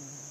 Mm-hmm.